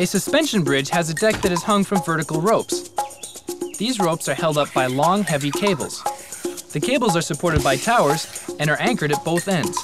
A suspension bridge has a deck that is hung from vertical ropes. These ropes are held up by long, heavy cables. The cables are supported by towers and are anchored at both ends.